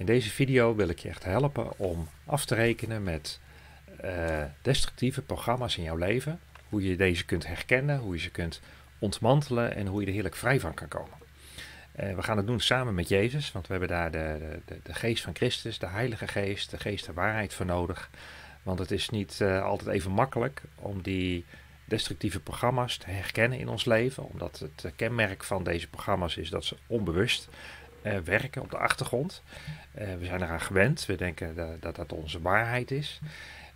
In deze video wil ik je echt helpen om af te rekenen met uh, destructieve programma's in jouw leven. Hoe je deze kunt herkennen, hoe je ze kunt ontmantelen en hoe je er heerlijk vrij van kan komen. Uh, we gaan het doen samen met Jezus, want we hebben daar de, de, de, geest van Christus, de Heilige Geest, de geest der waarheid voor nodig. Want het is niet uh, altijd even makkelijk om die destructieve programma's te herkennen in ons leven, omdat het kenmerk van deze programma's is dat ze onbewust werken op de achtergrond. Uh, we zijn eraan gewend, we denken dat, dat onze waarheid is.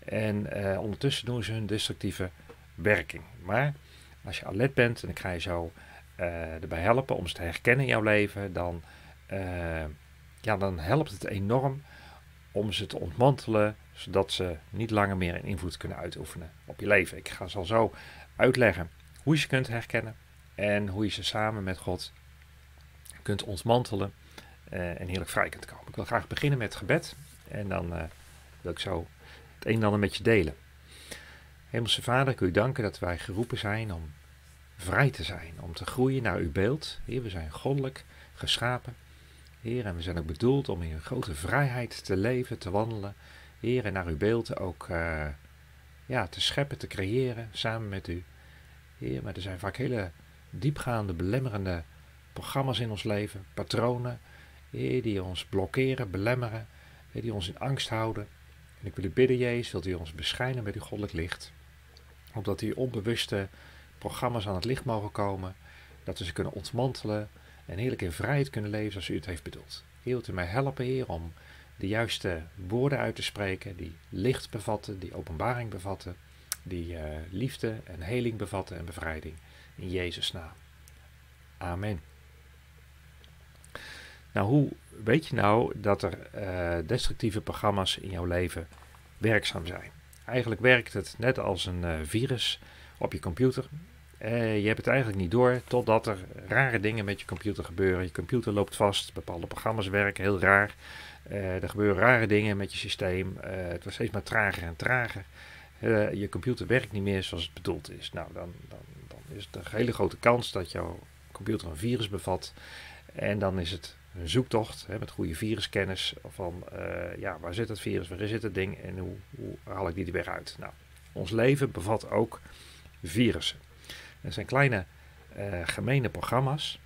En uh, ondertussen doen ze hun destructieve werking. Maar als je alert bent, en ik ga je zo erbij helpen om ze te herkennen in jouw leven, dan, ja, dan helpt het enorm om ze te ontmantelen, zodat ze niet langer meer een invloed kunnen uitoefenen op je leven. Ik ga zal zo uitleggen hoe je ze kunt herkennen en hoe je ze samen met God kunt ontmantelen uh, en heerlijk vrij kunt komen. Ik wil graag beginnen met gebed en dan uh, wil ik zo het een en ander met je delen. Hemelse Vader, ik wil u danken dat wij geroepen zijn om vrij te zijn, om te groeien naar uw beeld. Heer, we zijn goddelijk geschapen. Heer, en we zijn ook bedoeld om in een grote vrijheid te leven, te wandelen. Heer, en naar uw beeld ook uh, ja, te scheppen, te creëren, samen met u. Heer, maar er zijn vaak hele diepgaande, belemmerende programma's in ons leven, patronen, die ons blokkeren, belemmeren, die ons in angst houden. En ik wil u bidden, Jezus, wilt u ons beschijnen met uw goddelijk licht. Opdat die onbewuste programma's aan het licht mogen komen, dat we ze kunnen ontmantelen en heerlijk in vrijheid kunnen leven zoals u het heeft bedoeld. Heer, wilt u mij helpen, Heer, om de juiste woorden uit te spreken, die licht bevatten, die openbaring bevatten, die uh, liefde en heling bevatten en bevrijding. In Jezus' naam. Amen. Nou, hoe weet je nou dat er uh, destructieve programma's in jouw leven werkzaam zijn? Eigenlijk werkt het net als een uh, virus op je computer. Uh, je hebt het eigenlijk niet door totdat er rare dingen met je computer gebeuren. Je computer loopt vast, bepaalde programma's werken heel raar. er gebeuren rare dingen met je systeem. het wordt steeds maar trager en trager. je computer werkt niet meer zoals het bedoeld is. Nou, dan, dan, dan is het een hele grote kans dat jouw computer een virus bevat. En dan is het een zoektocht hè, met goede viruskennis van uh, ja, waar zit het virus, waar zit het ding en hoe, hoe haal ik die er weer uit. Nou, ons leven bevat ook virussen. Er zijn kleine uh, gemene programma's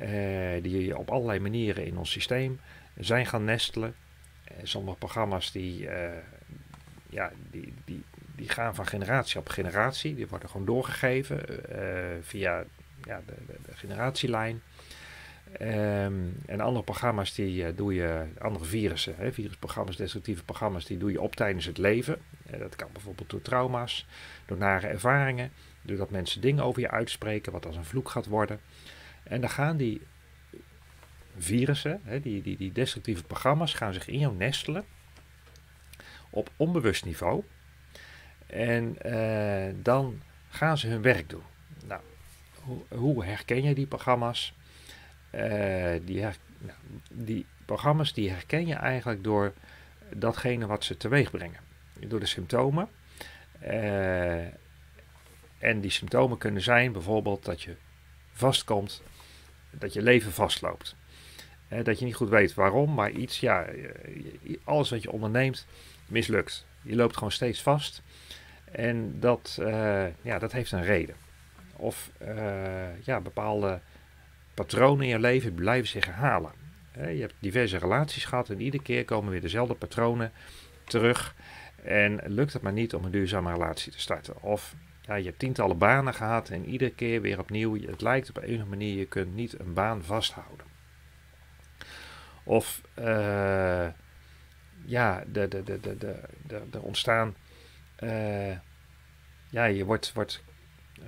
uh, die op allerlei manieren in ons systeem zijn gaan nestelen. sommige programma's die, ja, die, die, die gaan van generatie op generatie, die worden gewoon doorgegeven via ja, de generatielijn. Um, en andere programma's die uh, doe je, andere virussen, hè, virusprogramma's, destructieve programma's, die doe je op tijdens het leven. Uh, dat kan bijvoorbeeld door trauma's, door nare ervaringen, doordat mensen dingen over je uitspreken, wat als een vloek gaat worden. En dan gaan die virussen, hè, die, die, die destructieve programma's, gaan zich in jou nestelen op onbewust niveau. En uh, dan gaan ze hun werk doen. Nou, hoe herken je die programma's? Uh, die, her, nou, die programma's die herken je eigenlijk door datgene wat ze teweeg brengen. Door de symptomen. Uh, en die symptomen kunnen zijn bijvoorbeeld dat je vastkomt, dat je leven vastloopt. Uh, dat je niet goed weet waarom, maar iets, ja, alles wat je onderneemt mislukt. Je loopt gewoon steeds vast. En dat, ja, dat heeft een reden. Of ja, bepaalde patronen in je leven blijven zich herhalen. Je hebt diverse relaties gehad en iedere keer komen weer dezelfde patronen terug. En lukt het maar niet om een duurzame relatie te starten. Of ja, je hebt tientallen banen gehad en iedere keer weer opnieuw. Het lijkt op een of manier, je kunt niet een baan vasthouden. Of uh, ja, de, de, de, de, de, de, er ontstaan. Uh, ja, je wordt, wordt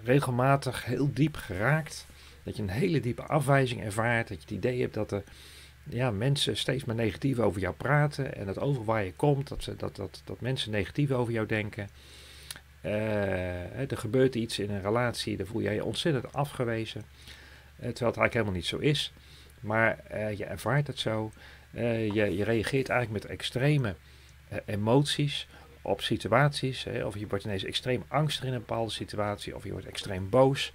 regelmatig heel diep geraakt dat je een hele diepe afwijzing ervaart. Dat je het idee hebt dat er ja, mensen steeds maar negatief over jou praten. En dat overal waar je komt, dat, ze, dat, dat, dat mensen negatief over jou denken. Uh, er gebeurt iets in een relatie, daar voel jij je ontzettend afgewezen. Uh, terwijl het eigenlijk helemaal niet zo is. Maar uh, je ervaart het zo. Je, je, reageert eigenlijk met extreme emoties op situaties. Hè, of je wordt ineens extreem angstig in een bepaalde situatie. Of je wordt extreem boos.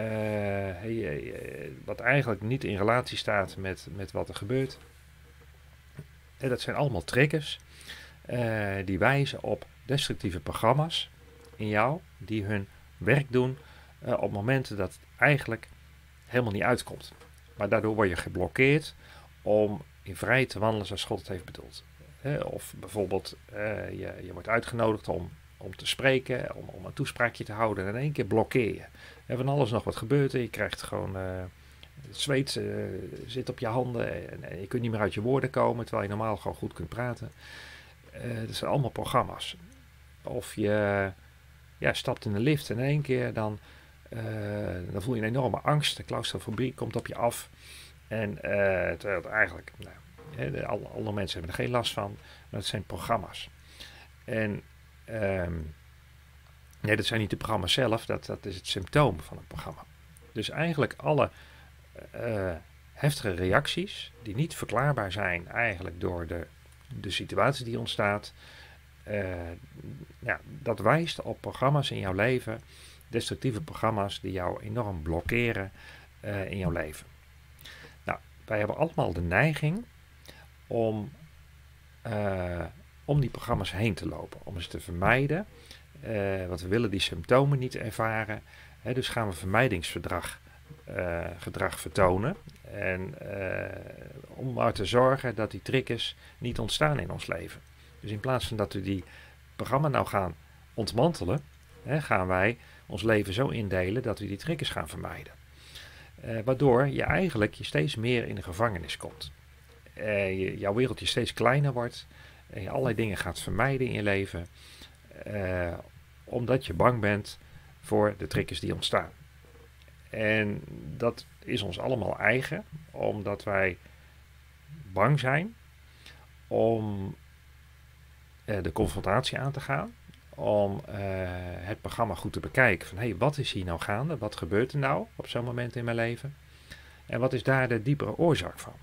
Uh, wat eigenlijk niet in relatie staat met, met wat er gebeurt. En dat zijn allemaal triggers die wijzen op destructieve programma's in jou die hun werk doen op momenten dat het eigenlijk helemaal niet uitkomt. Maar daardoor word je geblokkeerd om in vrij te wandelen zoals God het heeft bedoeld. of bijvoorbeeld, je, je wordt uitgenodigd om om te spreken, om, om een toespraakje te houden. En in één keer blokkeer je. En van alles nog wat gebeurt er. Je krijgt gewoon uh, het zweet uh, zit op je handen en, en, je kunt niet meer uit je woorden komen, terwijl je normaal gewoon goed kunt praten. Uh, dat zijn allemaal programma's. Of je ja, stapt in de lift en in één keer dan, dan voel je een enorme angst. De claustrofobie komt op je af. En terwijl het eigenlijk, nou, alle, alle mensen hebben er geen last van, maar het zijn programma's. En Um, nee, dat zijn niet de programma's zelf, dat, dat is het symptoom van een programma. Dus eigenlijk alle uh, heftige reacties die niet verklaarbaar zijn eigenlijk door de, de situatie die ontstaat, ja, dat wijst op programma's in jouw leven, destructieve programma's die jou enorm blokkeren in jouw leven. Nou, wij hebben allemaal de neiging om om die programma's heen te lopen, om ze te vermijden. Uh, want we willen die symptomen niet ervaren. Hè, dus gaan we vermijdingsgedrag uh, gedrag vertonen. En uh, om maar te zorgen dat die triggers niet ontstaan in ons leven. Dus in plaats van dat we die programma nou gaan ontmantelen, hè, gaan wij ons leven zo indelen dat we die triggers gaan vermijden. waardoor je eigenlijk je steeds meer in de gevangenis komt. Je, jouw wereldje steeds kleiner wordt en je allerlei dingen gaat vermijden in je leven, uh, omdat je bang bent voor de triggers die ontstaan. En dat is ons allemaal eigen, omdat wij bang zijn om uh, de confrontatie aan te gaan, om uh, het programma goed te bekijken. Van hé, hey, wat is hier nou gaande? Wat gebeurt er nou op zo'n moment in mijn leven? En wat is daar de diepere oorzaak van?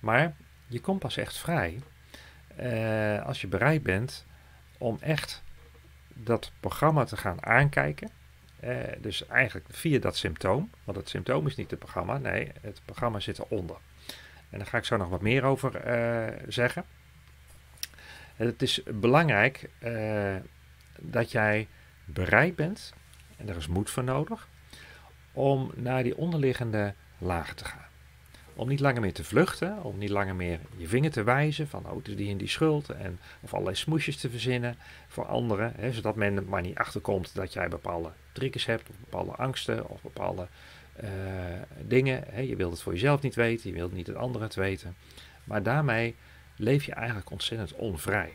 Maar je komt pas echt vrij als je bereid bent om echt dat programma te gaan aankijken. Uh, dus eigenlijk via dat symptoom, want het symptoom is niet het programma, nee, het programma zit eronder. En daar ga ik zo nog wat meer over uh, zeggen. Het is belangrijk dat jij bereid bent, en daar is moed voor nodig, om naar die onderliggende lagen te gaan. Om niet langer meer te vluchten, om niet langer meer je vinger te wijzen van oh, het is die en die schuld. En, of allerlei smoesjes te verzinnen voor anderen. Hè, zodat men maar niet achterkomt dat jij bepaalde triggers hebt, of bepaalde angsten, of bepaalde uh, dingen. Hè. Je wilt het voor jezelf niet weten, je wilt niet het andere het weten. Maar daarmee leef je eigenlijk ontzettend onvrij.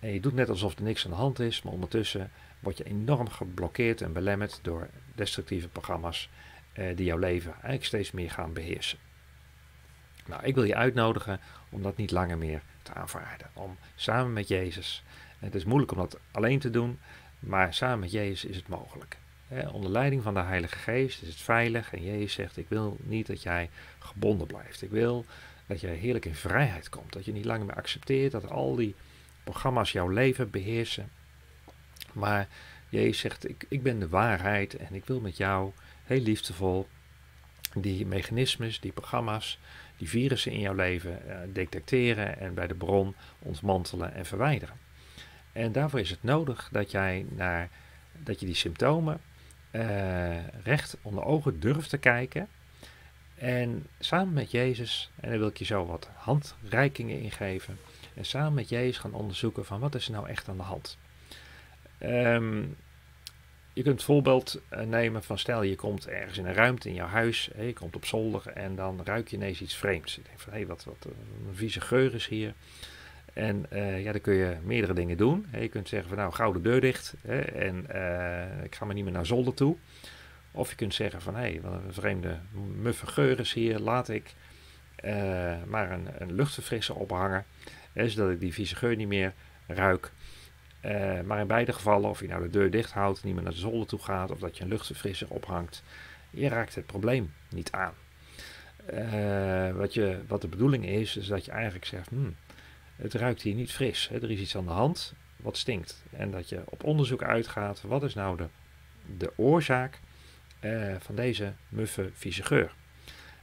En je doet net alsof er niks aan de hand is, maar ondertussen word je enorm geblokkeerd en belemmerd door destructieve programma's uh, die jouw leven eigenlijk steeds meer gaan beheersen. Nou, ik wil je uitnodigen om dat niet langer meer te aanvaarden. Om samen met Jezus, het is moeilijk om dat alleen te doen, maar samen met Jezus is het mogelijk. onder leiding van de Heilige Geest is het veilig en Jezus zegt, ik wil niet dat jij gebonden blijft. Ik wil dat jij heerlijk in vrijheid komt. Dat je niet langer meer accepteert dat al die programma's jouw leven beheersen. Maar Jezus zegt, ik, ik ben de waarheid en ik wil met jou heel liefdevol die mechanismes, die programma's, die virussen in jouw leven uh, detecteren en bij de bron ontmantelen en verwijderen. En daarvoor is het nodig dat jij naar dat je die symptomen uh, recht onder ogen durft te kijken. En samen met Jezus, en daar wil ik je zo wat handreikingen ingeven. En samen met Jezus gaan onderzoeken van wat is er nou echt aan de hand. Um, je kunt het voorbeeld eh, nemen van stel je komt ergens in een ruimte in jouw huis, je komt op zolder en dan ruik je ineens iets vreemds. Je denkt van hé, wat, wat een vieze geur is hier. En uh, ja, dan kun je meerdere dingen doen. je kunt zeggen van nou, gauw de deur dicht hè, en ik ga maar niet meer naar zolder toe. Of je kunt zeggen van hé, wat een vreemde muffe geur is hier, laat ik maar een, een luchtverfrisser ophangen. Hè, zodat ik die vieze geur niet meer ruik. Uh, maar in beide gevallen, of je nou de deur dicht houdt, niet meer naar de zolder toe gaat, of dat je een luchtverfrisser ophangt, je raakt het probleem niet aan. Uh, wat, je, wat de bedoeling is, is dat je eigenlijk zegt, hmm, het ruikt hier niet fris, hè, er is iets aan de hand wat stinkt. En dat je op onderzoek uitgaat, wat is nou de, de oorzaak uh, van deze muffe vieze geur.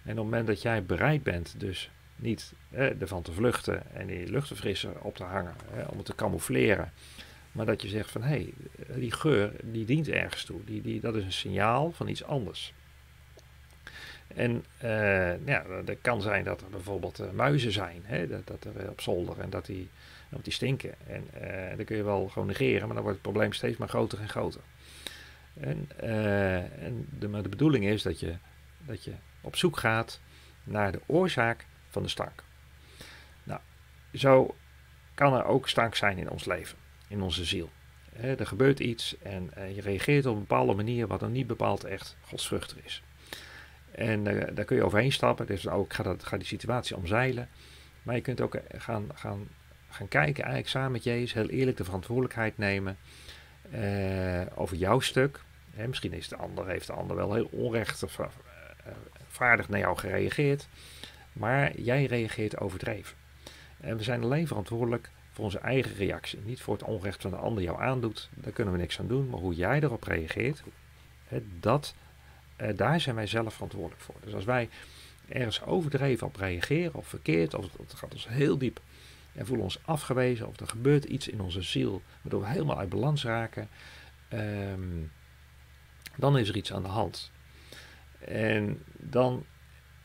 En op het moment dat jij bereid bent dus niet ervan te vluchten en die luchtverfrisser op te hangen om het te camoufleren. Maar dat je zegt van hé, hey, die geur die dient ergens toe. Die, die, dat is een signaal van iets anders. En uh, ja, dat kan zijn dat er bijvoorbeeld uh, muizen zijn, hè, dat, dat er op zolder en dat die, dat die stinken. En dat kun je wel gewoon negeren, maar dan wordt het probleem steeds maar groter en groter. En, en de, maar de bedoeling is dat je, dat je op zoek gaat naar de oorzaak van de stank. Nou, zo kan er ook stank zijn in ons leven, in onze ziel. er gebeurt iets en je reageert op een bepaalde manier wat dan niet bepaald echt godsvruchtig is. En uh, daar kun je overheen stappen. Dus ook, ga, dat, ga die situatie omzeilen. Maar je kunt ook eh, gaan, gaan, gaan kijken, eigenlijk samen met Jezus, heel eerlijk de verantwoordelijkheid nemen over jouw stuk. Misschien is de ander, heeft de ander wel heel onrechtvaardig naar jou gereageerd. Maar jij reageert overdreven. En we zijn alleen verantwoordelijk voor onze eigen reactie. Niet voor het onrecht van de ander jou aandoet. Daar kunnen we niks aan doen. Maar hoe jij erop reageert, hè, dat uh, daar zijn wij zelf verantwoordelijk voor. Dus als wij ergens overdreven op reageren of verkeerd, of het gaat ons heel diep en voelen ons afgewezen, of er gebeurt iets in onze ziel waardoor we helemaal uit balans raken, um, dan is er iets aan de hand. En dan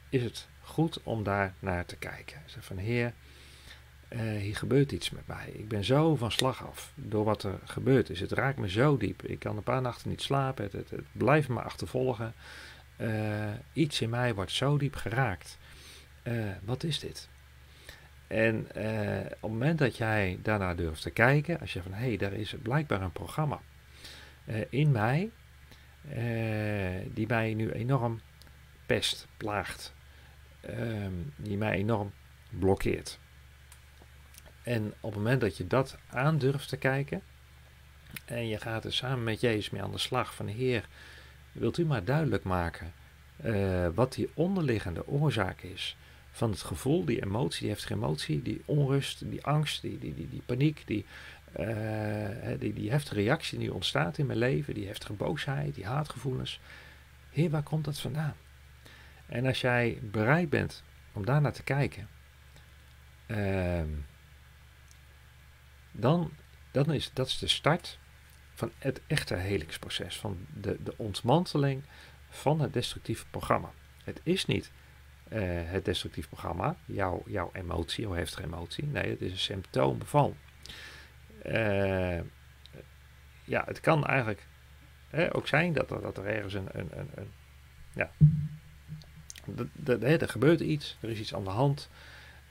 is het goed om daar naar te kijken. Zeg van Heer, uh, hier gebeurt iets met mij. Ik ben zo van slag af door wat er gebeurd is. Het raakt me zo diep. Ik kan een paar nachten niet slapen. Het, het, blijft me achtervolgen. Uh, iets in mij wordt zo diep geraakt. Uh, wat is dit? En op het moment dat jij daarnaar durft te kijken, als je van hé, hey, daar is blijkbaar een programma in mij, die mij nu enorm pest, plaagt, ehm, die mij enorm blokkeert. En op het moment dat je dat aandurft te kijken en je gaat er samen met Jezus mee aan de slag van Heer, wilt u maar duidelijk maken uh, wat die onderliggende oorzaak is van het gevoel, die emotie, die heeft emotie, die onrust, die angst, die, die, die, paniek, die, uh, die, die heftige reactie die ontstaat in mijn leven, die heftige boosheid, die haatgevoelens. Heer, waar komt dat vandaan? En als jij bereid bent om daar naar te kijken, uh, dan, dan is dat is de start van het echte helingsproces, van de, de ontmanteling van het destructieve programma. Het is niet uh, het destructief programma, jouw, jouw emotie, jouw heftige emotie. Nee, het is een symptoom van. Uh, ja, het kan eigenlijk hè, ook zijn dat er, dat er ergens een, een, een, een ja, er gebeurt iets, er is iets aan de hand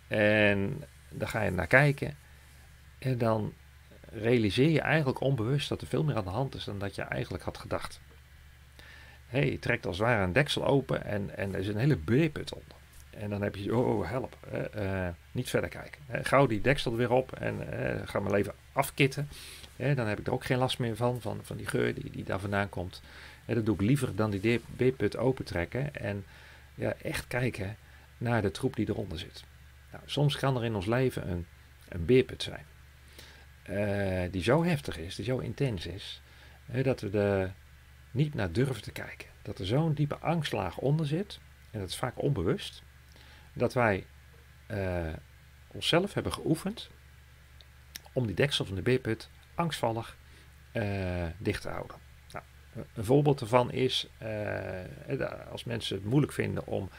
en daar ga je naar kijken en dan realiseer je eigenlijk onbewust dat er veel meer aan de hand is dan dat je eigenlijk had gedacht. Hey, je trekt als het ware een deksel open en, en er is een hele beerput onder. En dan heb je, oh, oh help, uh, niet verder kijken. Uh, gauw die deksel er weer op en uh, ga mijn leven afkitten. dan heb ik er ook geen last meer van, van, van die geur die, die daar vandaan komt. dat doe ik liever dan die beerput opentrekken en ja, echt kijken naar de troep die eronder zit. Nou, soms kan er in ons leven een, een beerput zijn. Uh, die zo heftig is, die zo intens is, dat we er niet naar durven te kijken. Dat er zo'n diepe angstlaag onder zit, en dat is vaak onbewust, dat wij uh, onszelf hebben geoefend om die deksel van de beerput angstvallig uh, dicht te houden. Nou, een voorbeeld daarvan is als mensen het moeilijk vinden om,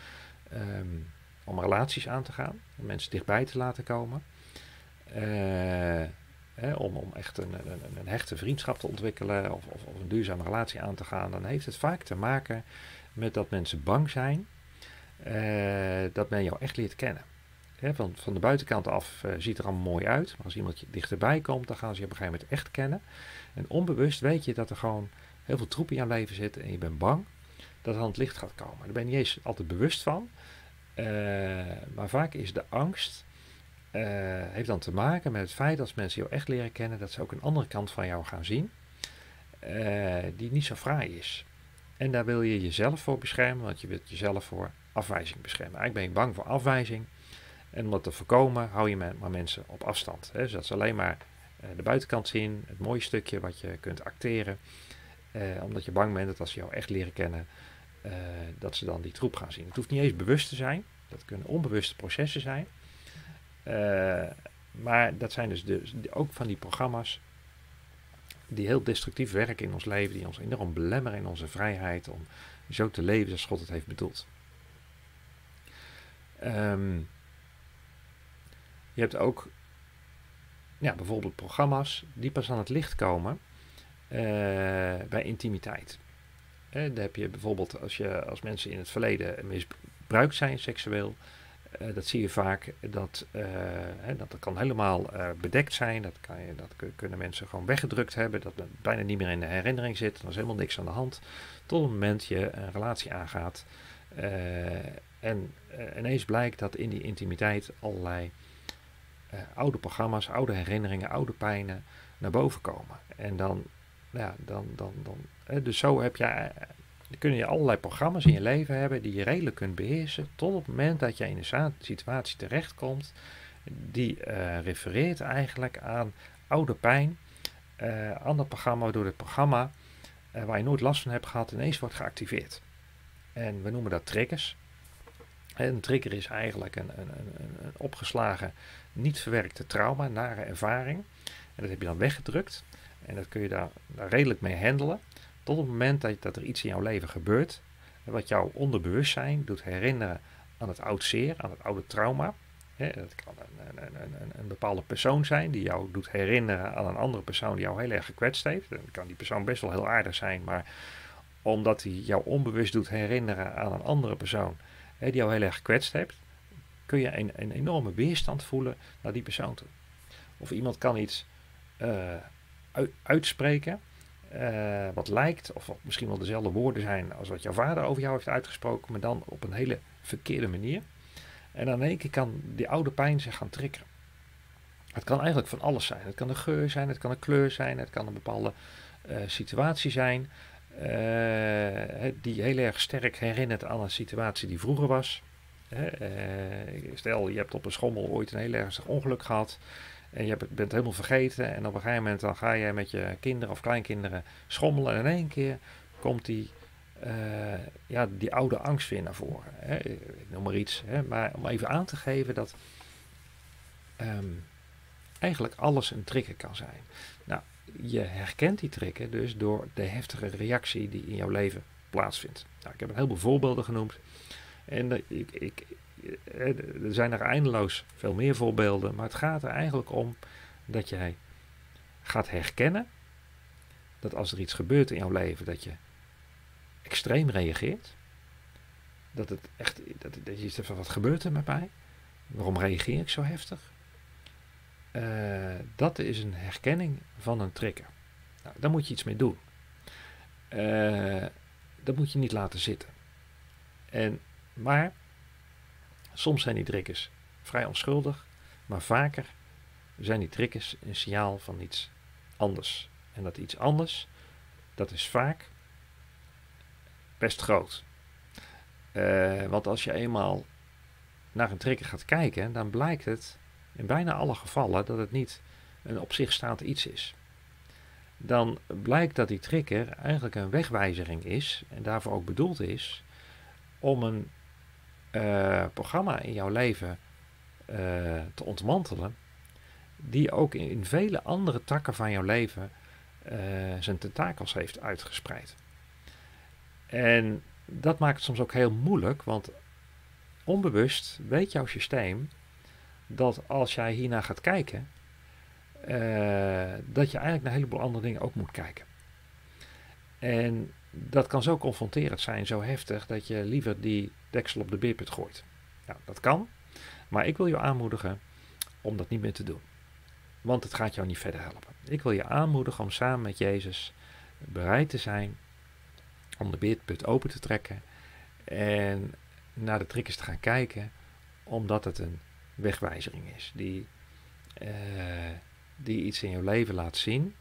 um, om relaties aan te gaan, om mensen dichtbij te laten komen om, om echt een, een, een, hechte vriendschap te ontwikkelen of, of, of, een duurzame relatie aan te gaan, dan heeft het vaak te maken met dat mensen bang zijn uh, dat men jou echt leert kennen. van, van de buitenkant af uh, ziet er allemaal mooi uit, maar als iemand dichterbij komt, dan gaan ze je op een gegeven moment echt kennen. En onbewust weet je dat er gewoon heel veel troep in jouw leven zit en je bent bang dat het aan het licht gaat komen. Daar ben je niet eens altijd bewust van, uh, maar vaak is de angst uh, heeft dan te maken met het feit dat als mensen jou echt leren kennen, dat ze ook een andere kant van jou gaan zien, uh, die niet zo fraai is. En daar wil je jezelf voor beschermen, want je wilt jezelf voor afwijzing beschermen. Eigenlijk ben je bang voor afwijzing. En om dat te voorkomen, hou je maar mensen op afstand. Hè, zodat ze alleen maar uh, de buitenkant zien, het mooie stukje wat je kunt acteren. omdat je bang bent dat als ze jou echt leren kennen, dat ze dan die troep gaan zien. Het hoeft niet eens bewust te zijn. Dat kunnen onbewuste processen zijn. Uh, maar dat zijn dus ook van die programma's die heel destructief werken in ons leven, die ons enorm belemmeren in onze vrijheid om zo te leven zoals God het heeft bedoeld. Um, je hebt ook ja, bijvoorbeeld programma's die pas aan het licht komen uh, bij intimiteit. Eh, daar heb je bijvoorbeeld als, je, als mensen in het verleden misbruikt zijn seksueel, uh, dat zie je vaak dat, hè, dat, dat kan helemaal bedekt zijn. Dat, kan je, dat kunnen mensen gewoon weggedrukt hebben, dat het bijna niet meer in de herinnering zit. Er is helemaal niks aan de hand. Tot het moment je een relatie aangaat. en ineens blijkt dat in die intimiteit allerlei oude programma's, oude herinneringen, oude pijnen naar boven komen. En dan, ja, dan, dan, dan dus zo heb je, kun je allerlei programma's in je leven hebben die je redelijk kunt beheersen tot op het moment dat je in een situatie terechtkomt die uh, refereert eigenlijk aan oude pijn, aan dat programma, waardoor het programma waar je nooit last van hebt gehad ineens wordt geactiveerd. En we noemen dat triggers. Een trigger is eigenlijk een, een, een, een opgeslagen niet verwerkte trauma, nare ervaring. En dat heb je dan weggedrukt. En dat kun je daar redelijk mee handelen. Tot het moment dat, er iets in jouw leven gebeurt. Wat jouw onderbewustzijn doet herinneren aan het oud zeer, aan het oude trauma. Het kan een, een, een, een, bepaalde persoon zijn die jou doet herinneren aan een andere persoon die jou heel erg gekwetst heeft. Dan kan die persoon best wel heel aardig zijn, maar omdat hij jou onbewust doet herinneren aan een andere persoon die jou heel erg gekwetst heeft, kun je een, een enorme weerstand voelen naar die persoon toe. Of iemand kan iets uh, uitspreken uh, wat lijkt, of misschien wel dezelfde woorden zijn als wat jouw vader over jou heeft uitgesproken, maar dan op een hele verkeerde manier. En dan in één keer kan die oude pijn zich gaan triggeren. Het kan eigenlijk van alles zijn. Het kan een geur zijn, het kan een kleur zijn, het kan een bepaalde uh, situatie zijn. die heel erg sterk herinnert aan een situatie die vroeger was. Stel, je hebt op een schommel ooit een heel ernstig ongeluk gehad. En je bent helemaal vergeten. En op een gegeven moment dan ga je met je kinderen of kleinkinderen schommelen. En in één keer komt die, uh, ja, die oude angst weer naar voren. Hè. Ik noem maar iets. Hè. Maar om even aan te geven dat um, eigenlijk alles een trigger kan zijn. Nou, je herkent die trigger dus door de heftige reactie die in jouw leven plaatsvindt. Nou, ik heb een heleboel voorbeelden genoemd. En ik, ik, er zijn er eindeloos veel meer voorbeelden, maar het gaat er eigenlijk om dat jij gaat herkennen dat als er iets gebeurt in jouw leven, dat je extreem reageert. Dat het echt, dat, je zegt van wat gebeurt er met mij? Waarom reageer ik zo heftig? Uh, dat is een herkenning van een trigger. Nou, daar moet je iets mee doen. Uh, dat moet je niet laten zitten. En maar soms zijn die triggers vrij onschuldig, maar vaker zijn die triggers een signaal van iets anders. En dat iets anders, dat is vaak best groot. Uh, want als je eenmaal naar een trigger gaat kijken, dan blijkt het in bijna alle gevallen dat het niet een op zich staand iets is. Dan blijkt dat die trigger eigenlijk een wegwijzering is en daarvoor ook bedoeld is om een uh, programma in jouw leven uh, te ontmantelen, die ook in, in, vele andere takken van jouw leven uh, zijn tentakels heeft uitgespreid. En dat maakt het soms ook heel moeilijk, want onbewust weet jouw systeem dat als jij hiernaar gaat kijken, dat je eigenlijk naar een heleboel andere dingen ook moet kijken. En dat kan zo confronterend zijn, zo heftig, dat je liever die deksel op de beerput gooit. Nou, dat kan, maar ik wil je aanmoedigen om dat niet meer te doen. Want het gaat jou niet verder helpen. Ik wil je aanmoedigen om samen met Jezus bereid te zijn om de beerput open te trekken en naar de triggers te gaan kijken, omdat het een wegwijzering is die, uh, die iets in je leven laat zien.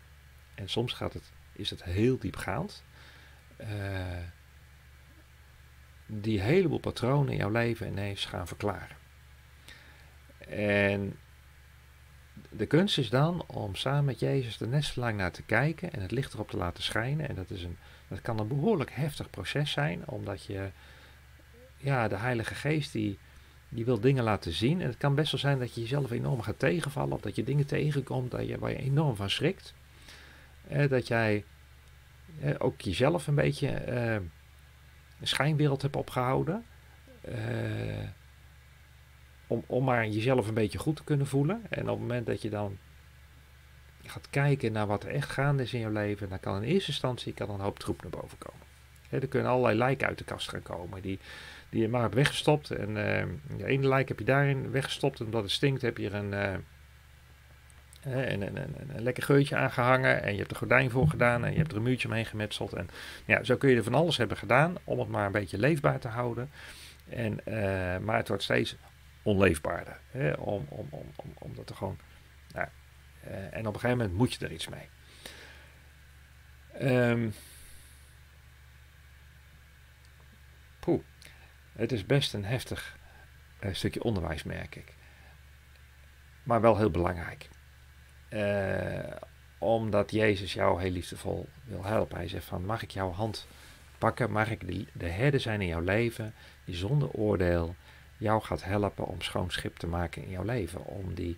En soms gaat het, is het heel diepgaand. Uh, die heleboel patronen in jouw leven ineens gaan verklaren. En de kunst is dan om samen met Jezus er net zo lang naar te kijken en het licht erop te laten schijnen. En dat, is een, dat kan een behoorlijk heftig proces zijn, omdat je, ja, de Heilige Geest die die wil dingen laten zien. En het kan best wel zijn dat je jezelf enorm gaat tegenvallen. Of dat je dingen tegenkomt dat je, waar je enorm van schrikt. Eh, dat jij eh, ook jezelf een beetje eh, een schijnwereld hebt opgehouden. Eh, om, om maar jezelf een beetje goed te kunnen voelen. En op het moment dat je dan gaat kijken naar wat er echt gaande is in je leven, dan kan in eerste instantie kan een hoop troep naar boven komen. er kunnen allerlei lijken uit de kast gaan komen die, die je maar hebt weggestopt. En uh, de ene lijk heb je daarin weggestopt en omdat het stinkt heb je er een, een, een, een, lekker geurtje aangehangen en je hebt er gordijn voor gedaan en je hebt er een muurtje omheen gemetseld. En ja, zo kun je er van alles hebben gedaan om het maar een beetje leefbaar te houden. En, uh, maar het wordt steeds onleefbaarder. Hè, om, om, om, om, omdat er gewoon. Nou, uh, en op een gegeven moment moet je er iets mee. Um, het is best een heftig uh, stukje onderwijs, merk ik. Maar wel heel belangrijk. Uh, omdat Jezus jou heel liefdevol wil helpen. Hij zegt van, mag ik jouw hand pakken? Mag ik de, de zijn in jouw leven? Die zonder oordeel jou gaat helpen om schoon schip te maken in jouw leven. Om die,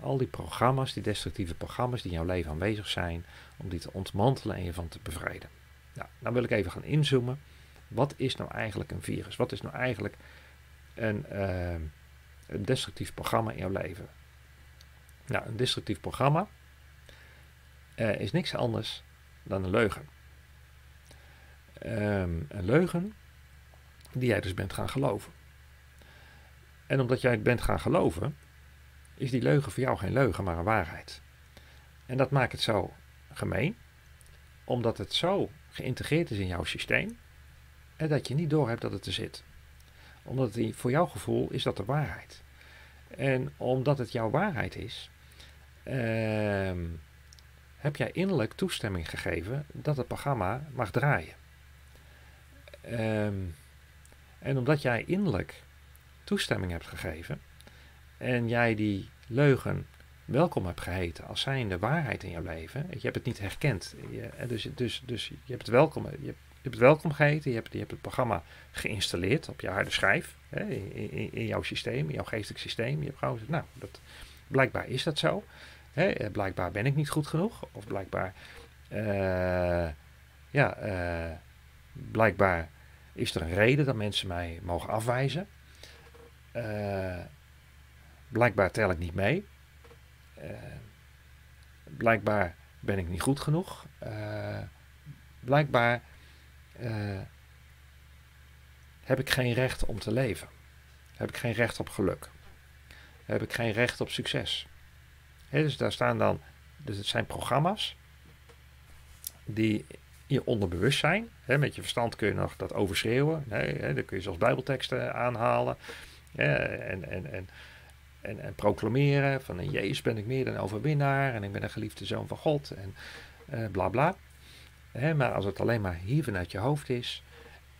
al die programma's, die destructieve programma's die in jouw leven aanwezig zijn, om die te ontmantelen en je van te bevrijden. Nou, dan wil ik even gaan inzoomen. Wat is nou eigenlijk een virus? Wat is nou eigenlijk een, uh, een destructief programma in jouw leven? Nou, een destructief programma is niks anders dan een leugen. Um, een leugen die jij dus bent gaan geloven. En omdat jij het bent gaan geloven, is die leugen voor jou geen leugen, maar een waarheid. En dat maakt het zo gemeen, omdat het zo geïntegreerd is in jouw systeem, en dat je niet doorhebt dat het er zit. Omdat voor jouw gevoel is dat de waarheid. En omdat het jouw waarheid is, heb jij innerlijk toestemming gegeven dat het programma mag draaien. Um, en omdat jij innerlijk toestemming hebt gegeven en jij die leugen welkom hebt geheten als zijnde waarheid in jouw leven, je hebt het niet herkend. Je, dus, dus, dus je hebt het welkom, je hebt, je hebt het welkom geheten, je hebt, je hebt het programma geïnstalleerd op je harde schijf, hè, in, in, jouw systeem, in jouw geestelijk systeem. Je hebt nou, dat, blijkbaar is dat zo. Hè, blijkbaar ben ik niet goed genoeg, of blijkbaar, uh, ja, uh, blijkbaar is er een reden dat mensen mij mogen afwijzen. Uh, blijkbaar tel ik niet mee. Blijkbaar ben ik niet goed genoeg. Blijkbaar heb ik geen recht om te leven. Heb ik geen recht op geluk. Heb ik geen recht op succes. Dus daar staan dan, dus het zijn programma's die je onderbewustzijn. Hè, met je verstand kun je nog dat overschreeuwen. Nee, dan kun je zelfs bijbelteksten aanhalen. En, en, en, en, en, proclameren van in Jezus ben ik meer dan overwinnaar. En ik ben een geliefde zoon van God. En uh, bla bla. Maar als het alleen maar hier vanuit je hoofd is.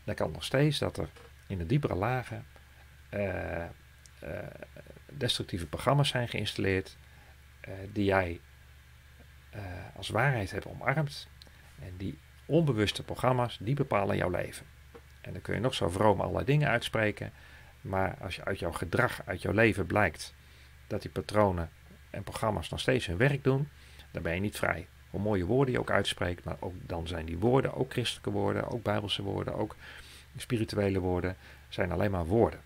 Dan kan nog steeds dat er in de diepere lagen uh, destructieve programma's zijn geïnstalleerd. die jij als waarheid hebt omarmd. En die onbewuste programma's, die bepalen jouw leven. En dan kun je nog zo vroom allerlei dingen uitspreken. Maar als je uit jouw gedrag, uit jouw leven blijkt dat die patronen en programma's nog steeds hun werk doen, dan ben je niet vrij. Hoe mooie woorden je ook uitspreekt, maar ook dan zijn die woorden, ook christelijke woorden, ook bijbelse woorden, ook spirituele woorden, zijn alleen maar woorden.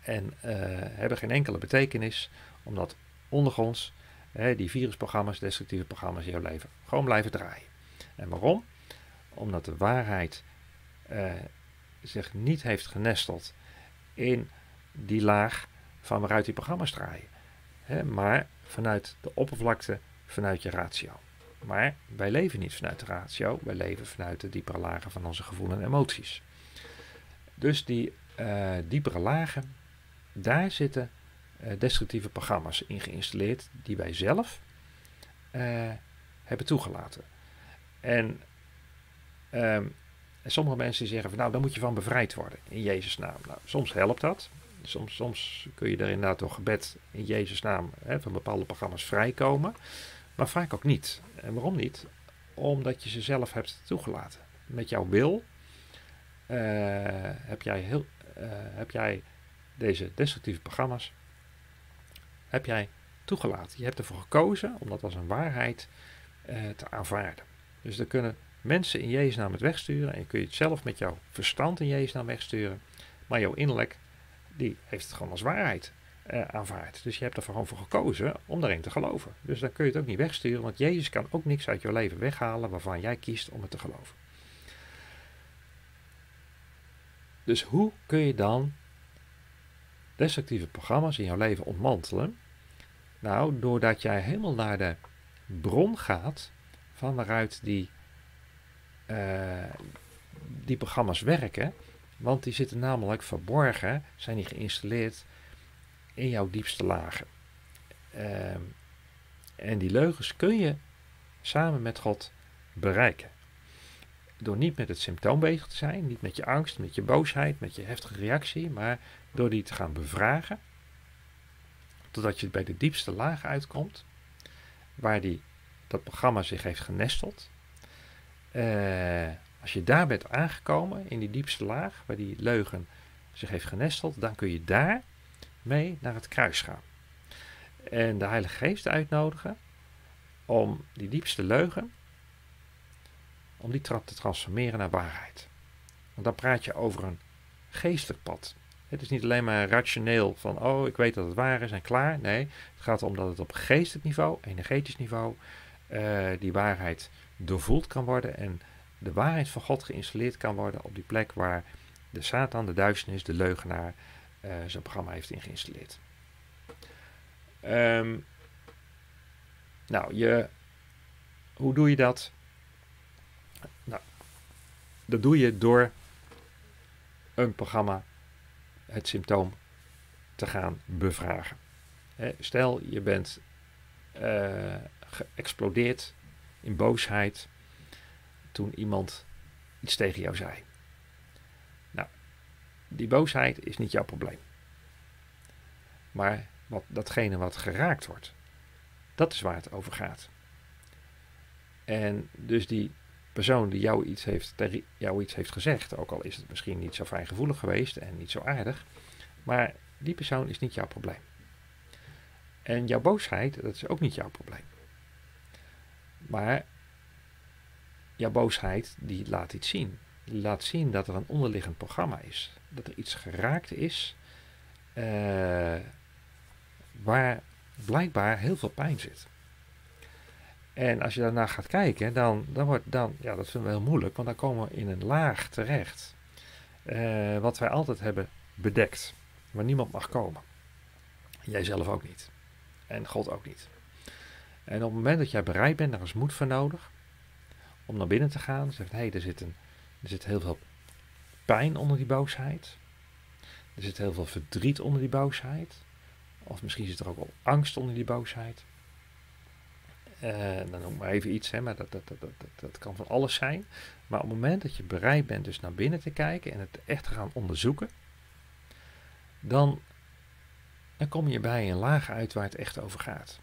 En uh, hebben geen enkele betekenis, omdat ondergronds hè, die virusprogramma's, destructieve programma's in jouw leven gewoon blijven draaien. En waarom? Omdat de waarheid uh, zich niet heeft genesteld in die laag van waaruit die programma's draaien. Maar vanuit de oppervlakte, vanuit je ratio. Maar wij leven niet vanuit de ratio, wij leven vanuit de diepere lagen van onze gevoelens en emoties. Dus die uh, diepere lagen, daar zitten uh, destructieve programma's in geïnstalleerd die wij zelf uh, hebben toegelaten. En um, en sommige mensen zeggen van nou, dan moet je van bevrijd worden in Jezus' naam. Nou, soms helpt dat. Soms, soms kun je er inderdaad door gebed in Jezus' naam hè, van bepaalde programma's vrijkomen. Maar vaak ook niet. En waarom niet? Omdat je ze zelf hebt toegelaten. Met jouw wil uh, heb, jij heel, heb jij deze destructieve programma's heb jij toegelaten. Je hebt ervoor gekozen om dat als een waarheid eh, te aanvaarden. Dus er kunnen mensen in Jezus naam het wegsturen en je kun je het zelf met jouw verstand in Jezus naam wegsturen. Maar jouw innerlijk, die heeft het gewoon als waarheid uh, aanvaard. Dus je hebt er gewoon voor gekozen om daarin te geloven. Dus dan kun je het ook niet wegsturen, want Jezus kan ook niks uit jouw leven weghalen waarvan jij kiest om het te geloven. Dus hoe kun je dan destructieve programma's in jouw leven ontmantelen? Nou, doordat jij helemaal naar de bron gaat van waaruit die, uh, die programma's werken. Want die zitten namelijk verborgen, zijn die geïnstalleerd in jouw diepste lagen. Uh, en die leugens kun je samen met God bereiken. Door niet met het symptoom bezig te zijn, niet met je angst, met je boosheid, met je heftige reactie, maar door die te gaan bevragen, totdat je bij de diepste laag uitkomt, waar die, dat programma zich heeft genesteld. Uh, als je daar bent aangekomen, in die diepste laag, waar die leugen zich heeft genesteld, dan kun je daar mee naar het kruis gaan. En de Heilige Geest uitnodigen om die diepste leugen, om die trap te transformeren naar waarheid. Want dan praat je over een geestelijk pad. Het is niet alleen maar rationeel van, oh, ik weet dat het waar is en klaar. Nee, het gaat erom dat het op geestelijk niveau, energetisch niveau, uh, die waarheid doorvoeld kan worden en de waarheid van God geïnstalleerd kan worden op die plek waar de Satan, de duisternis, de leugenaar uh, zijn programma heeft ingeïnstalleerd. Um, nou, je, hoe doe je dat? Dat doe je door een programma het symptoom te gaan bevragen. stel, je bent uh, geëxplodeerd in boosheid toen iemand iets tegen jou zei. Nou, die boosheid is niet jouw probleem. Maar wat, datgene wat geraakt wordt, dat is waar het over gaat. En dus die persoon die jou iets heeft, jou iets heeft gezegd, ook al is het misschien niet zo fijngevoelig geweest en niet zo aardig, maar die persoon is niet jouw probleem. En jouw boosheid, dat is ook niet jouw probleem. Maar jouw boosheid, die laat iets zien. Die laat zien dat er een onderliggend programma is. Dat er iets geraakt is uh, waar blijkbaar heel veel pijn zit. En als je daarna gaat kijken, dan, dan wordt dan, ja, dat vinden we heel moeilijk, want dan komen we in een laag terecht. Uh, wat wij altijd hebben bedekt, waar niemand mag komen. Jij zelf ook niet. En God ook niet. En op het moment dat jij bereid bent, daar is moed voor nodig, om naar binnen te gaan. Zegt, hé, er, er zit heel veel pijn onder die boosheid. Er zit heel veel verdriet onder die boosheid. Of misschien zit er ook wel angst onder die boosheid. Uh, dan noem maar even iets, hè, maar dat, dat, dat, dat, dat kan van alles zijn. Maar op het moment dat je bereid bent dus naar binnen te kijken en het echt te gaan onderzoeken, dan, dan kom je bij een laag uit waar het echt over gaat.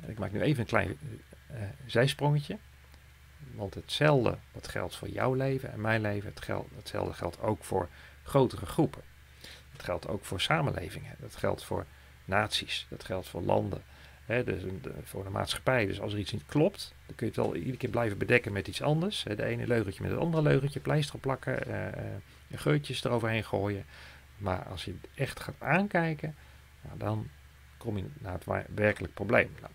En ik maak nu even een klein uh, zijsprongetje. Want hetzelfde wat geldt voor jouw leven en mijn leven, het geld, hetzelfde geldt ook voor grotere groepen. Dat geldt ook voor samenlevingen. Dat geldt voor naties. Dat geldt voor landen. Hè, dus voor de maatschappij. Dus als er iets niet klopt, dan kun je het wel iedere keer blijven bedekken met iets anders. Hè, de ene leugentje met het andere leugentje, pleister plakken, uh, uh, geurtjes eroverheen gooien. Maar als je het echt gaat aankijken, nou, dan kom je naar het werkelijk probleem. Nou,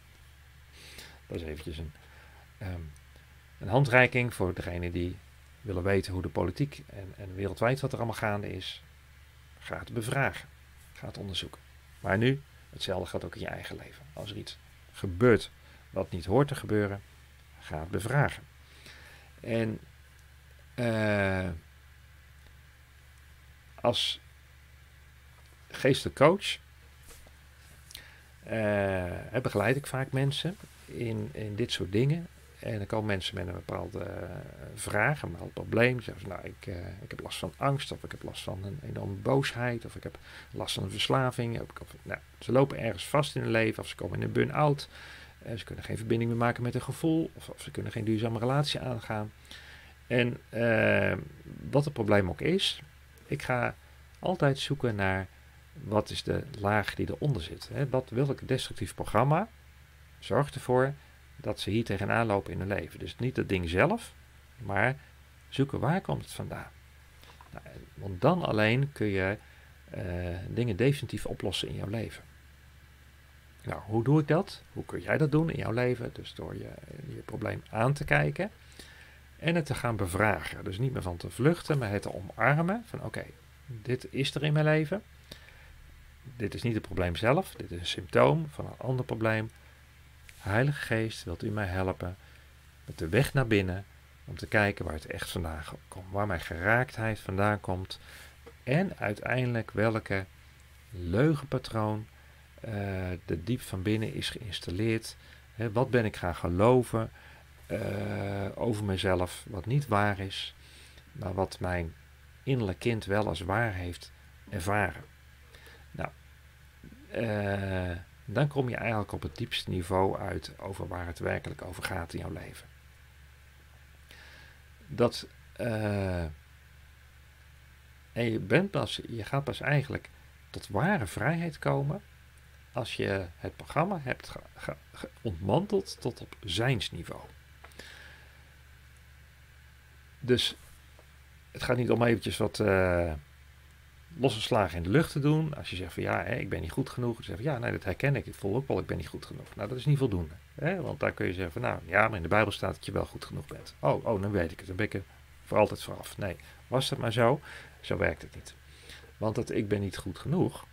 dat is eventjes een, um, een handreiking voor degene die willen weten hoe de politiek en, en wereldwijd wat er allemaal gaande is. Ga het bevragen. Ga het onderzoeken. Maar nu, hetzelfde gaat ook in je eigen leven. Als er iets gebeurt wat niet hoort te gebeuren, ga het bevragen. En uh, als geestelijk coach uh, begeleid ik vaak mensen in, in dit soort dingen. En dan komen mensen met een bepaalde uh, vraag, een bepaald probleem. Zeggen ze, nou, ik, uh, ik heb last van angst, of ik heb last van een enorme boosheid, of ik heb last van een verslaving. Of, nou, ze lopen ergens vast in hun leven, of ze komen in een burn-out. Uh, ze kunnen geen verbinding meer maken met een gevoel, of, ze kunnen geen duurzame relatie aangaan. En wat het probleem ook is, ik ga altijd zoeken naar wat is de laag die eronder zit? Hè? Wat, welk destructief programma zorgt ervoor dat ze hier tegenaan lopen in hun leven? Dus niet het ding zelf, maar zoeken waar komt het vandaan. Nou, want dan alleen kun je uh, dingen definitief oplossen in jouw leven. Nou, hoe doe ik dat? Hoe kun jij dat doen in jouw leven? Dus door je, je probleem aan te kijken en het te gaan bevragen. Dus niet meer van te vluchten, maar het te omarmen. Van oké, dit is er in mijn leven. Dit is niet het probleem zelf, dit is een symptoom van een ander probleem. Heilige Geest, wilt u mij helpen met de weg naar binnen om te kijken waar het echt vandaan komt, waar mijn geraaktheid vandaan komt en uiteindelijk welke leugenpatroon uh, er diep van binnen is geïnstalleerd. wat ben ik gaan geloven uh, over mezelf, wat niet waar is, maar wat mijn innerlijk kind wel als waar heeft ervaren. Nou, uh, dan kom je eigenlijk op het diepste niveau uit over waar het werkelijk over gaat in jouw leven. Dat, uh, en je, bent pas, je gaat pas eigenlijk tot ware vrijheid komen als je het programma hebt ontmanteld tot op zijnsniveau. Dus het gaat niet om eventjes wat uh, losse slagen in de lucht te doen. Als je zegt van ja, hè, ik ben niet goed genoeg. Dan zeg je ja, nee, dat herken ik. Ik voel ook wel, ik ben niet goed genoeg. Nou, dat is niet voldoende. Hè? Want daar kun je zeggen van nou, ja, maar in de Bijbel staat dat je wel goed genoeg bent. Oh, oh, dan weet ik het. Dan ben ik er voor altijd vooraf. Nee, was dat maar zo? Zo werkt het niet. Want dat ik ben niet goed genoeg,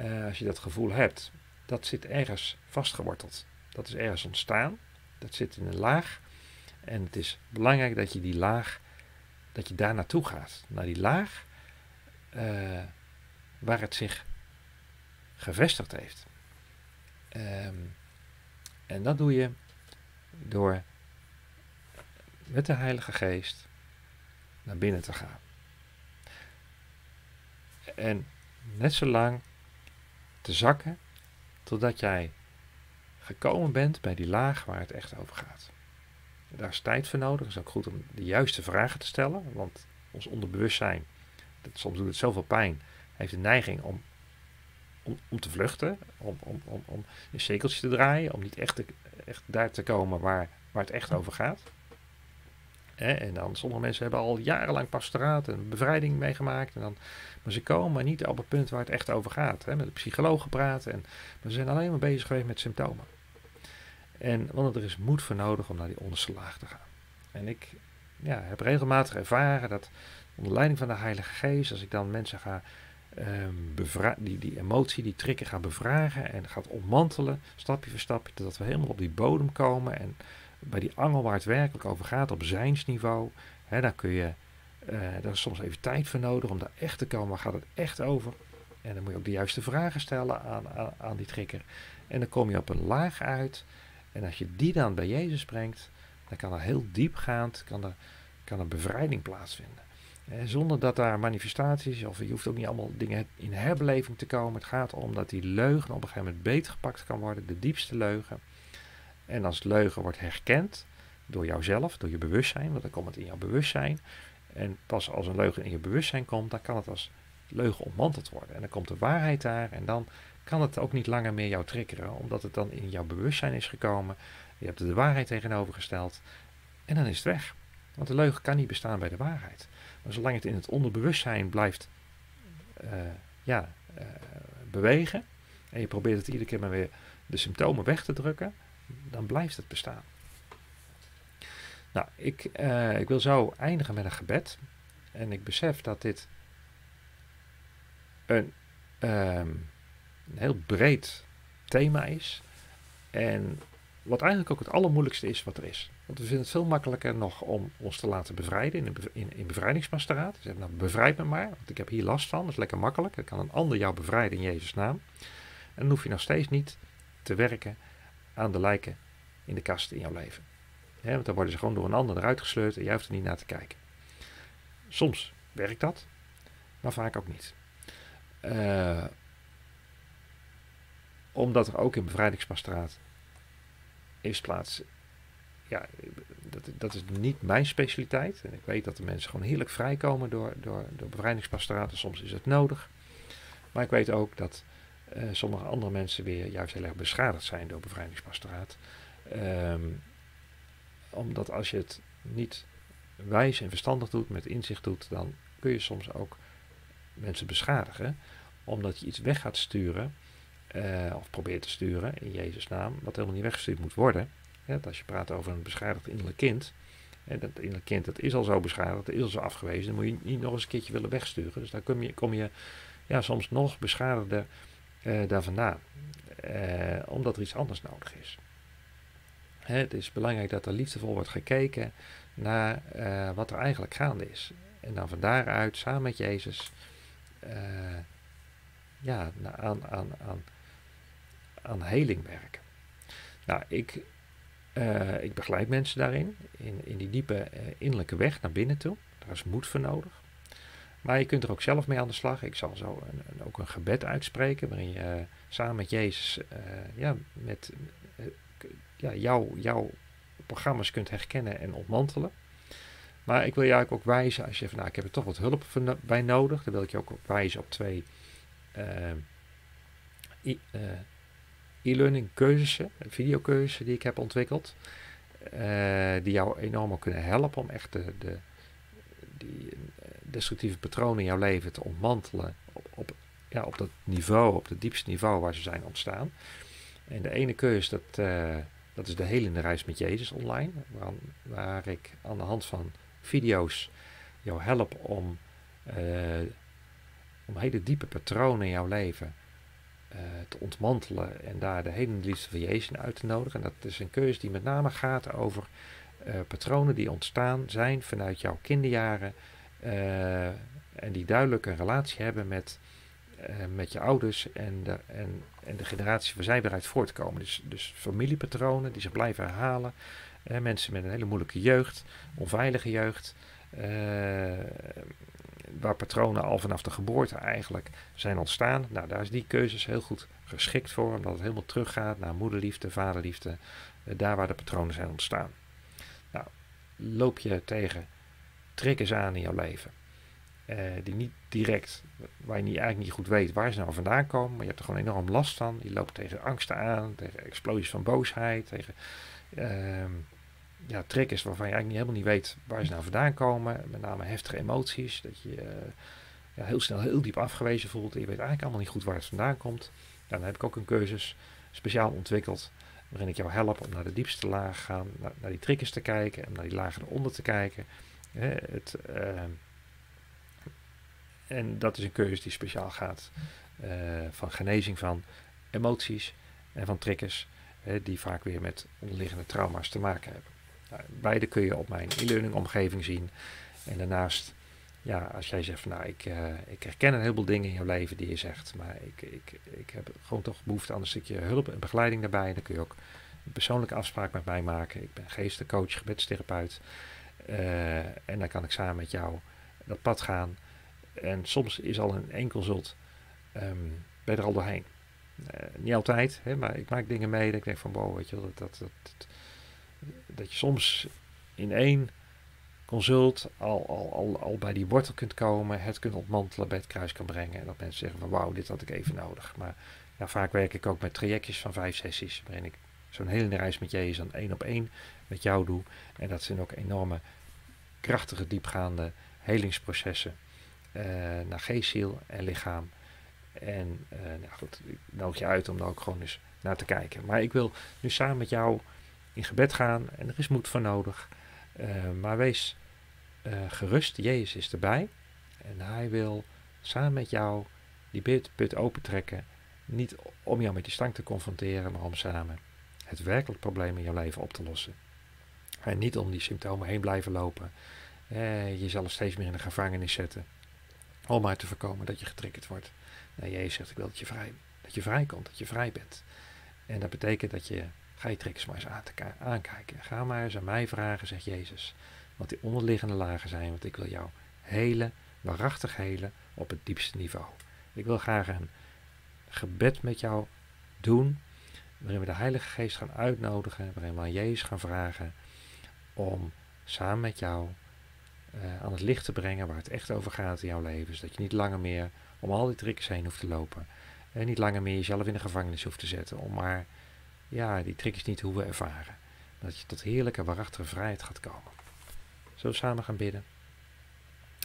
uh, als je dat gevoel hebt, dat zit ergens vastgeworteld. Dat is ergens ontstaan. Dat zit in een laag. En het is belangrijk dat je die laag, dat je daar naartoe gaat. Naar die laag uh, waar het zich gevestigd heeft. Um, en dat doe je door met de Heilige Geest naar binnen te gaan. En net zo lang te zakken totdat jij gekomen bent bij die laag waar het echt over gaat. Daar is tijd voor nodig. Het is ook goed om de juiste vragen te stellen, want ons onderbewustzijn, soms doet het zoveel pijn, heeft de neiging om, om, om te vluchten, om, om, om, om een cirkeltje te draaien, om niet echt, te, echt daar te komen waar, waar het echt over gaat. En dan, sommige mensen hebben al jarenlang pastoraat en bevrijding meegemaakt. En dan, maar ze komen niet op het punt waar het echt over gaat. Hè, met de psycholoog gepraat. En, maar ze zijn alleen maar bezig geweest met symptomen. En, want er is moed voor nodig om naar die onderste laag te gaan. En ik ja, heb regelmatig ervaren dat onder leiding van de Heilige Geest, als ik dan mensen ga um, die, die emotie, die trikken gaan bevragen en gaat ontmantelen, stapje voor stapje, dat we helemaal op die bodem komen en bij die angel waar het werkelijk over gaat, op zijnsniveau, hè, daar kun je, uh, daar is soms even tijd voor nodig om daar echt te komen, waar gaat het echt over? En dan moet je ook de juiste vragen stellen aan, aan, aan die trigger. En dan kom je op een laag uit. En als je die dan bij Jezus brengt, dan kan er heel diepgaand kan er, kan er bevrijding plaatsvinden. Zonder dat daar manifestaties, of je hoeft ook niet allemaal dingen in herbeleving te komen. Het gaat erom dat die leugen op een gegeven moment beter gepakt kan worden, de diepste leugen. En als leugen wordt herkend door jouzelf, door je bewustzijn, want dan komt het in jouw bewustzijn. En pas als een leugen in je bewustzijn komt, dan kan het als leugen ontmanteld worden. En dan komt de waarheid daar en dan kan het ook niet langer meer jou triggeren, omdat het dan in jouw bewustzijn is gekomen. Je hebt er de waarheid tegenovergesteld en dan is het weg. Want de leugen kan niet bestaan bij de waarheid. Maar zolang het in het onderbewustzijn blijft uh, ja, uh, bewegen en je probeert het iedere keer maar weer de symptomen weg te drukken, dan blijft het bestaan. Nou, ik, uh, ik wil zo eindigen met een gebed. En ik besef dat dit een, um, een heel breed thema is. En wat eigenlijk ook het allermoeilijkste is wat er is. Want we vinden het veel makkelijker nog om ons te laten bevrijden in, in, in bevrijdingspastoraat. Zeg, nou, bevrijd me maar, want ik heb hier last van. Dat is lekker makkelijk. Dan kan een ander jou bevrijden in Jezus' naam. En dan hoef je nog steeds niet te werken aan de lijken in de kast in jouw leven. want dan worden ze gewoon door een ander eruit gesleurd en jij hoeft er niet naar te kijken. Soms werkt dat, maar vaak ook niet. Uh, omdat er ook in bevrijdingspastoraat is plaats. Ja, dat, dat is niet mijn specialiteit. En ik weet dat de mensen gewoon heerlijk vrijkomen door, door, door bevrijdingspastoraten. Soms is het nodig. Maar ik weet ook dat uh, sommige andere mensen weer juist heel erg beschadigd zijn door bevrijdingspastoraat. Um, omdat als je het niet wijs en verstandig doet, met inzicht doet, dan kun je soms ook mensen beschadigen. Omdat je iets weg gaat sturen, uh, of probeert te sturen in Jezus' naam, wat helemaal niet weggestuurd moet worden. Als je praat over een beschadigd innerlijk kind, en dat innerlijk kind dat is al zo beschadigd, dat is al zo afgewezen, dan moet je niet nog eens een keertje willen wegsturen. Dus dan kom je, kom je ja, soms nog beschadigder uh, daar vandaan, uh, omdat er iets anders nodig is. Hè, het is belangrijk dat er liefdevol wordt gekeken naar wat er eigenlijk gaande is. En dan van daaruit samen met Jezus ja, aan, aan, aan, aan heling werken. Nou, ik, ik begeleid mensen daarin, in, in die diepe innerlijke weg naar binnen toe. Daar is moed voor nodig. Maar je kunt er ook zelf mee aan de slag. Ik zal zo een, ook een gebed uitspreken waarin je uh, samen met Jezus ja, met ja, jou, jouw programma's kunt herkennen en ontmantelen. Maar ik wil je eigenlijk ook wijzen, als je van nou, ik heb er toch wat hulp bij nodig, dan wil ik je ook wijzen op twee e-learning cursussen, videocursussen die ik heb ontwikkeld. die jou enorm kunnen helpen om echt de, de die destructieve patronen in jouw leven te ontmantelen op, ja, op dat niveau, op het diepste niveau waar ze zijn ontstaan. En de ene keus, dat, uh, dat is de helende reis met Jezus online, waar, waar, ik aan de hand van video's jou help om, om hele diepe patronen in jouw leven uh, te ontmantelen en daar de helende liefde van Jezus uit te nodigen. En dat is een keuze die met name gaat over patronen die ontstaan zijn vanuit jouw kinderjaren, uh, en die duidelijk een relatie hebben met, met je ouders en de, en, en de generatie waar zij weer uit voortkomen. Dus, dus familiepatronen die zich blijven herhalen. Mensen met een hele moeilijke jeugd, onveilige jeugd. Waar patronen al vanaf de geboorte eigenlijk zijn ontstaan. Nou, daar is die keuzes heel goed geschikt voor, omdat het helemaal teruggaat naar moederliefde, vaderliefde, daar waar de patronen zijn ontstaan. Nou, loop je tegen triggers aan in jouw leven. Uh, die niet direct, waar je niet, eigenlijk niet goed weet waar ze nou vandaan komen, maar je hebt er gewoon enorm last van. Je loopt tegen angsten aan, tegen explosies van boosheid, tegen uh, ja, triggers waarvan je eigenlijk helemaal niet weet waar ze nou vandaan komen. Met name heftige emoties, dat je uh, ja, heel snel heel diep afgewezen voelt en je weet eigenlijk allemaal niet goed waar het vandaan komt. dan heb ik ook een cursus speciaal ontwikkeld waarin ik jou help om naar de diepste laag te gaan, naar, die triggers te kijken en naar die lagen eronder te kijken het, ehm, en dat is een keuze die speciaal gaat uh, van genezing van emoties en van triggers, die vaak weer met onderliggende trauma's te maken hebben. Nou, beide kun je op mijn e-learning omgeving zien. En daarnaast, ja, als jij zegt van nou, ik, uh, ik herken een heleboel dingen in jouw leven die je zegt, maar ik, ik, ik heb gewoon toch behoefte aan een stukje hulp en begeleiding daarbij. Dan kun je ook een persoonlijke afspraak met mij maken. Ik ben geestencoach, gebedstherapeut. Uh, en dan kan ik samen met jou dat pad gaan. En soms is al een enkel zult, um, ben je er al doorheen. Uh, niet altijd, hè, maar ik maak dingen mee dat ik denk van wow, weet je wel, dat, dat, dat, dat, je soms in één consult al, al, al, al bij die wortel kunt komen, het kunt ontmantelen, bij kruis kan brengen. En dat mensen zeggen van wauw, dit had ik even nodig. Maar ja, vaak werk ik ook met trajectjes van vijf sessies, waarin ik zo'n hele reis met Jezus dan één op één met jou doe. En dat zijn ook enorme krachtige, diepgaande helingsprocessen uh, naar geest, ziel en lichaam. En uh, nou ik nodig je uit om daar ook gewoon eens naar te kijken. Maar ik wil nu samen met jou in gebed gaan en er is moed voor nodig. Uh, maar wees gerust, Jezus is erbij. En hij wil samen met jou die put opentrekken. Niet om jou met die stang te confronteren, maar om samen het werkelijk probleem in jouw leven op te lossen. En niet om die symptomen heen blijven lopen. Eh, jezelf steeds meer in de gevangenis zetten. Om maar te voorkomen dat je getriggerd wordt. Nee, Jezus zegt, ik wil dat je vrij, dat je vrij komt, dat je vrij bent. En dat betekent dat je, ga je triggers maar eens aankijken. Ga maar eens aan mij vragen, zegt Jezus, wat die onderliggende lagen zijn. Want ik wil jou hele, waarachtig helen op het diepste niveau. Ik wil graag een gebed met jou doen, waarin we de Heilige Geest gaan uitnodigen, waarin we aan Jezus gaan vragen om samen met jou eh, aan het licht te brengen waar het echt over gaat in jouw leven. Zodat je niet langer meer om al die triggers heen hoeft te lopen. En niet langer meer jezelf in de gevangenis hoeft te zetten om maar ja, die triggers niet te hoeven ervaren. Dat je tot heerlijke, waarachtige vrijheid gaat komen. Zullen we samen gaan bidden?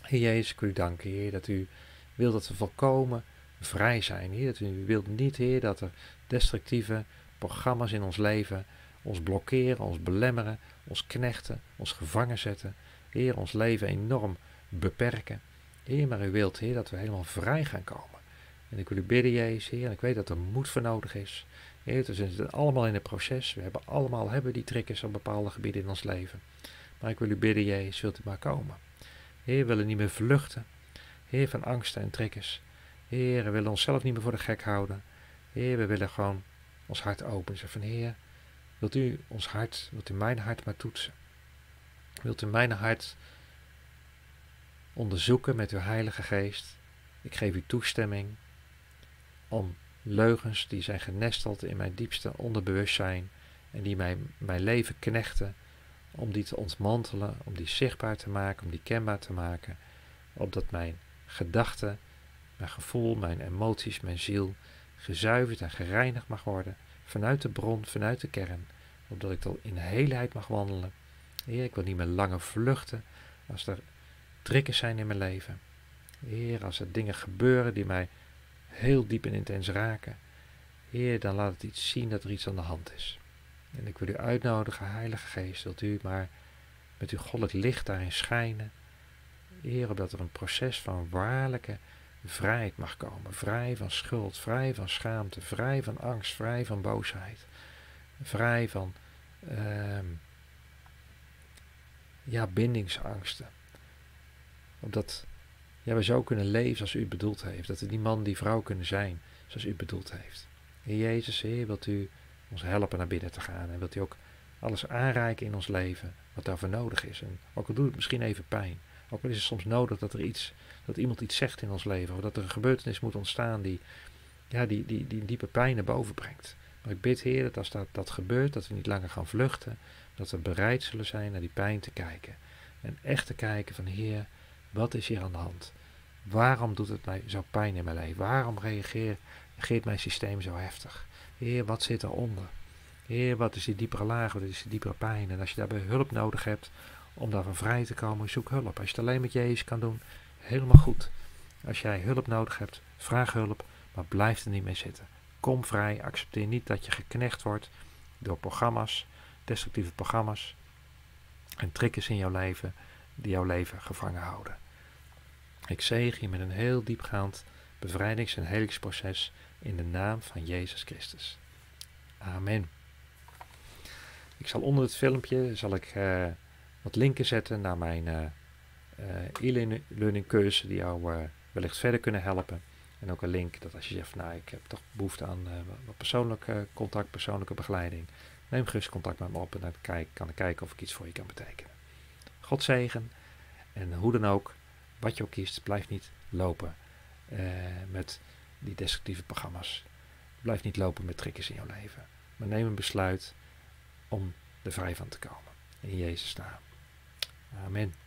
Heer Jezus, ik wil u danken, Heer, dat u wil dat we volkomen vrij zijn. Heer, dat u wilt niet, Heer, dat er destructieve programma's in ons leven ons blokkeren, ons belemmeren, ons knechten, ons gevangen zetten. Heer, ons leven enorm beperken. Heer, maar u wilt, Heer, dat we helemaal vrij gaan komen. En ik wil u bidden, Jezus, Heer, en ik weet dat er moed voor nodig is. Heer, we zitten allemaal in het proces. We hebben allemaal hebben die triggers op bepaalde gebieden in ons leven. Maar ik wil u bidden, Jezus, wilt u maar komen. Heer, we willen niet meer vluchten. Heer, van angsten en triggers. Heer, we willen onszelf niet meer voor de gek houden. Heer, we willen gewoon ons hart openen. Zeg van Heer, wilt u ons hart, wilt u mijn hart maar toetsen? Wilt u mijn hart onderzoeken met uw Heilige Geest? Ik geef u toestemming om leugens die zijn genesteld in mijn diepste onderbewustzijn en die mijn, mijn leven knechten, om die te ontmantelen, om die zichtbaar te maken, om die kenbaar te maken, opdat mijn gedachten, mijn gevoel, mijn emoties, mijn ziel gezuiverd en gereinigd mag worden vanuit de bron, vanuit de kern, opdat ik dan in heelheid mag wandelen. Heer, ik wil niet meer langer vluchten als er triggers zijn in mijn leven. Heer, als er dingen gebeuren die mij heel diep en intens raken. Heer, dan laat het iets zien dat er iets aan de hand is. En ik wil u uitnodigen, Heilige Geest, wilt u maar met uw goddelijk licht daarin schijnen. Heer, opdat er een proces van waarlijke vrijheid mag komen. Vrij van schuld, vrij van schaamte, vrij van angst, vrij van boosheid. Vrij van uh, ja, bindingsangsten. Opdat ja, we zo kunnen leven zoals u het bedoeld heeft. Dat we die man, die vrouw kunnen zijn zoals u het bedoeld heeft. Heer Jezus, Heer, wilt u ons helpen naar binnen te gaan. En wilt u ook alles aanreiken in ons leven wat daarvoor nodig is. En ook al doet het misschien even pijn. Ook al is het soms nodig dat er iets, dat iemand iets zegt in ons leven. Of dat er een gebeurtenis moet ontstaan die, ja, die, die, die diepe pijn naar boven brengt. Maar ik bid, Heer, dat als dat, dat gebeurt, dat we niet langer gaan vluchten. Dat we bereid zullen zijn naar die pijn te kijken. En echt te kijken van, Heer, wat is hier aan de hand? Waarom doet het mij zo pijn in mijn leven? Waarom reageert, mijn systeem zo heftig? Heer, wat zit eronder? Heer, wat is die diepere laag? Wat is die diepere pijn? En als je daarbij hulp nodig hebt om daarvan vrij te komen, zoek hulp. Als je het alleen met Jezus kan doen, helemaal goed. Als jij hulp nodig hebt, vraag hulp, maar blijf er niet mee zitten. Kom vrij, accepteer niet dat je geknecht wordt door programma's, destructieve programma's en triggers in jouw leven die jouw leven gevangen houden. Ik zegen je met een heel diepgaand bevrijdings- en helingsproces in de naam van Jezus Christus. Amen. Ik zal onder het filmpje zal ik, uh, wat linken zetten naar mijn uh, e-learning cursus die jou wellicht verder kunnen helpen. En ook een link dat als je zegt, nou ik heb toch behoefte aan wat persoonlijk contact, persoonlijke begeleiding. Neem gerust contact met me op en dan kan ik kijken of ik iets voor je kan betekenen. God zegen en hoe dan ook, wat je ook kiest, blijf niet lopen uh, met die destructieve programma's. Blijf niet lopen met triggers in jouw leven. Maar neem een besluit om er vrij van te komen. In Jezus naam. Amen.